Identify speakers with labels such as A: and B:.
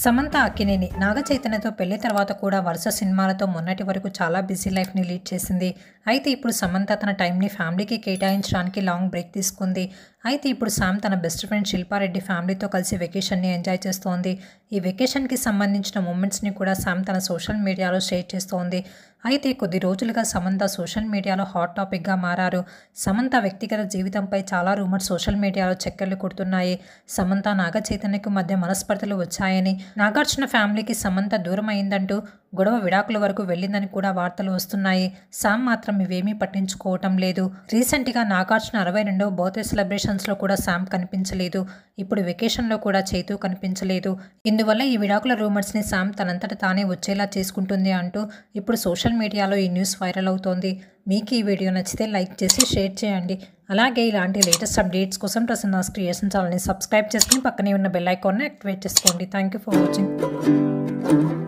A: సమంత అక్కినేని నాగచైతన్యతో పెళ్లి తర్వాత కూడా వరుస సినిమాలతో మొన్నటి వరకు చాలా బిజీ లైఫ్ని లీడ్ చేసింది అయితే ఇప్పుడు సమంత తన టైంని ఫ్యామిలీకి కేటాయించడానికి లాంగ్ బ్రేక్ తీసుకుంది అయితే ఇప్పుడు శామ్ తన బెస్ట్ ఫ్రెండ్ శిల్పారెడ్డి ఫ్యామిలీతో కలిసి వెకేషన్ని ఎంజాయ్ చేస్తోంది ఈ వెకేషన్కి సంబంధించిన మూమెంట్స్ని కూడా శామ్ తన సోషల్ మీడియాలో షేర్ చేస్తోంది అయితే కొద్ది రోజులుగా సమంత సోషల్ మీడియాలో హాట్ టాపిక్గా మారారు సమంత వ్యక్తిగత జీవితంపై చాలా రూమర్స్ సోషల్ మీడియాలో చక్కెర్లు కొడుతున్నాయి సమంత నాగ చైతన్యకు మధ్య మనస్పర్ధలు వచ్చాయని నాగార్జున ఫ్యామిలీకి సమంత దూరం అయిందంటూ గొడవ విడాకుల వరకు వెళ్ళిందని కూడా వార్తలు వస్తున్నాయి సామ్ మాత్రం ఇవేమీ పట్టించుకోవటం లేదు రీసెంట్గా నాగార్జున అరవై రెండు బర్త్డే సెలబ్రేషన్స్లో కూడా సామ్ కనిపించలేదు ఇప్పుడు వెకేషన్లో కూడా చైతూ కనిపించలేదు ఇందువల్ల ఈ విడాకుల రూమర్స్ని సామ్ తనంతట తానే వచ్చేలా చేసుకుంటుంది అంటూ ఇప్పుడు సోషల్ మీడియాలో ఈ న్యూస్ వైరల్ అవుతోంది మీకు ఈ వీడియో నచ్చితే లైక్ చేసి షేర్ చేయండి అలాగే ఇలాంటి లేటెస్ట్ అప్డేట్స్ కోసం ప్రసన్నాస్ క్రియేషన్ ఛానల్ని సబ్స్క్రైబ్ చేసుకుని పక్కనే ఉన్న బెల్ ఐకాన్ని యాక్టివేట్ చేసుకోండి థ్యాంక్ యూ ఫర్ వాచింగ్